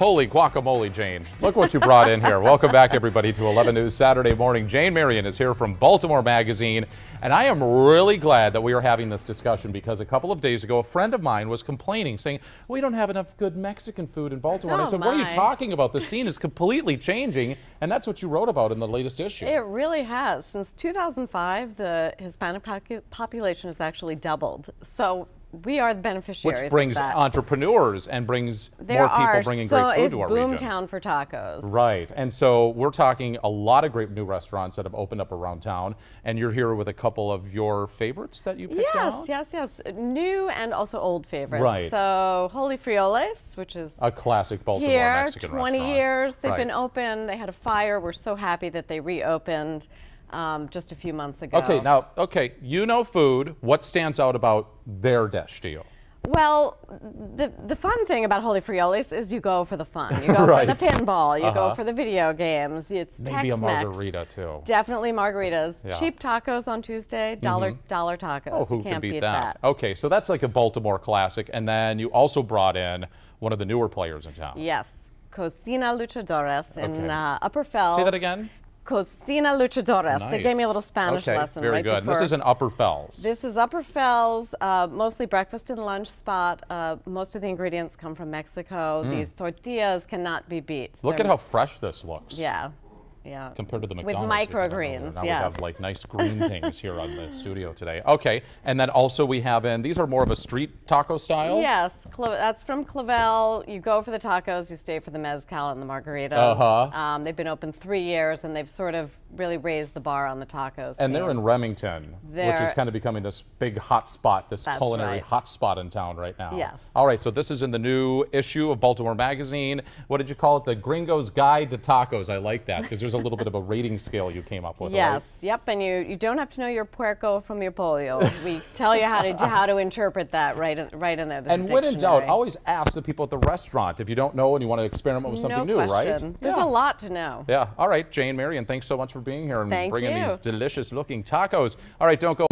Holy guacamole, Jane. Look what you brought in here. Welcome back, everybody, to 11 News Saturday morning. Jane Marion is here from Baltimore Magazine, and I am really glad that we are having this discussion because a couple of days ago, a friend of mine was complaining, saying, We don't have enough good Mexican food in Baltimore. Oh, and I Oh, said, What are you talking about? The scene is completely changing, and that's what you wrote about in the latest issue. It really has. Since 2005, the Hispanic population has actually doubled. So we are the beneficiaries. which brings entrepreneurs and brings there more people bringing so great food it's to our boom region. town for tacos. Right. And so we're talking a lot of great new restaurants that have opened up around town. And you're here with a couple of your favorites that you picked Yes, out? yes, yes. New and also old favorites. Right. So Holy Frijoles, which is A classic Baltimore here, Mexican 20 restaurant. years. They've Right. been open. They had a fire. We're so happy that they reopened um, just a few months ago. Okay, now, okay, you know food. What stands out about their dish to you? Well, the the fun thing about Holy Frijoles is you go for the fun. You go Right. for the pinball. You Uh-huh. go for the video games. It's Maybe a margarita, too. Definitely margaritas. Yeah. Cheap tacos on Tuesday. Dollar dollar tacos. Oh, who you can can't beat, that. Okay, so that's like a Baltimore classic. And then you also brought in one of the newer players in town. Yes, Cocina Luchadores in Okay. uh, Upper Fells. Say that again. Cocina Luchadores. They gave me a little Spanish okay, lesson very right good. before. This is in Upper Fells. This is Upper Fells, uh, mostly breakfast and lunch spot. Uh, most of the ingredients come from Mexico. These tortillas cannot be beat. Look They're- at how fresh this looks. Yeah, yeah. compared to the McDonald's. earlier. microgreens, Now we have like nice green things here on the studio today. Okay, and then also we have in these are more of a street taco style. Yes, that's from Clavel. You go for the tacos, you stay for the mezcal and the margaritas. Uh-huh. Um, they've been open three years, and they've sort of really raised the bar on the tacos. And they're in Remington, which is kind of becoming this big hot spot, this culinary right. hot spot in town right now. Yes. All right, so this is in the new issue of Baltimore Magazine. What did you call it? The Gringo's Guide to Tacos. I like that because there's a little bit of a rating scale you came up with. Yes, Right? yep, and you, you don't have to know your puerco from your pollo. We tell you how to how to interpret that right in, right in there. There's And when in doubt, always ask the people at the restaurant if you don't know and you want to experiment with something no new, right? There's Yeah. a lot to know. Yeah. All right, Jane Marion, thanks so much for being here and Thank bringing you. these delicious looking tacos. All right, don't go.